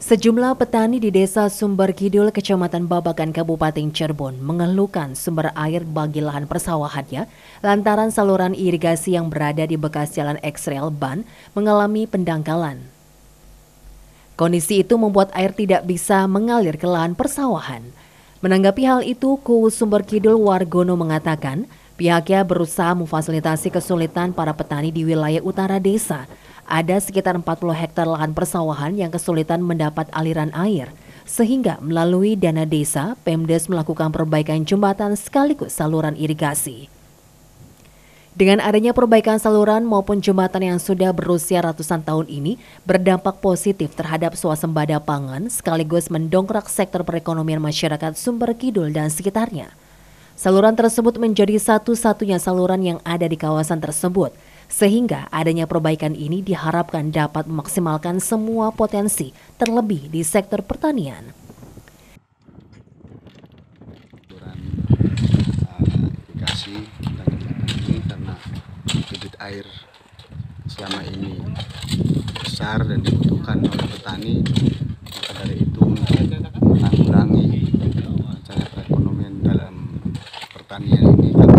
Sejumlah petani di Desa Sumber Kidul, Kecamatan Babakan, Kabupaten Cirebon mengeluhkan sumber air bagi lahan persawahannya lantaran saluran irigasi yang berada di bekas jalan X-Rail Ban mengalami pendangkalan. Kondisi itu membuat air tidak bisa mengalir ke lahan persawahan. Menanggapi hal itu, Ku Sumber Kidul Wargono mengatakan pihaknya berusaha memfasilitasi kesulitan para petani di wilayah utara desa ada sekitar 40 hektar lahan persawahan yang kesulitan mendapat aliran air. Sehingga melalui dana desa, Pemdes melakukan perbaikan jembatan sekaligus saluran irigasi. Dengan adanya perbaikan saluran maupun jembatan yang sudah berusia ratusan tahun ini berdampak positif terhadap swasembada pangan sekaligus mendongkrak sektor perekonomian masyarakat Sumber Kidul dan sekitarnya. Saluran tersebut menjadi satu-satunya saluran yang ada di kawasan tersebut – sehingga adanya perbaikan ini diharapkan dapat memaksimalkan semua potensi terlebih di sektor pertanian. ini karena debit air selama ini besar dan dibutuhkan oleh petani maka dari itu untuk menanggulangi rencana perekonomian dalam pertanian ini kami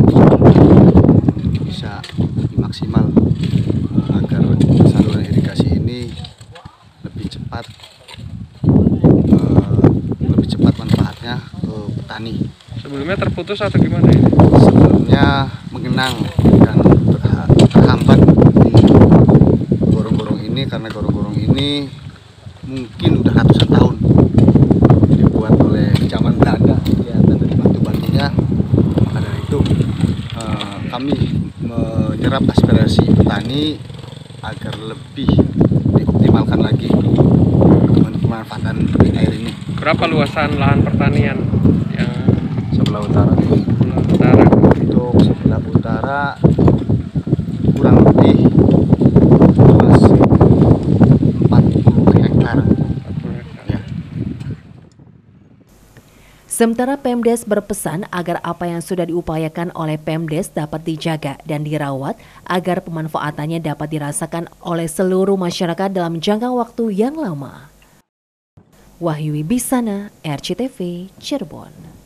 untuk bisa maksimal agar saluran irigasi ini lebih cepat uh, lebih cepat manfaatnya ke petani. Sebelumnya terputus atau gimana ini? Sebelumnya mengenang dan terhambat di gorong-gorong ini karena gorong-gorong ini mungkin udah ratusan tahun dibuat oleh zaman Belanda kelihatan dari batu-batunya maka dari itu uh, kami menyerap aspirasi petani agar lebih dioptimalkan lagi pemanfaatan air ini. Berapa luasan lahan pertanian yang sebelah utara? Sebelah utara. Untuk sebelah utara Sementara Pemdes berpesan agar apa yang sudah diupayakan oleh Pemdes dapat dijaga dan dirawat agar pemanfaatannya dapat dirasakan oleh seluruh masyarakat dalam jangka waktu yang lama. Wahyu Bisana, RCTV, Cirebon.